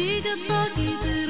جديد الطاقي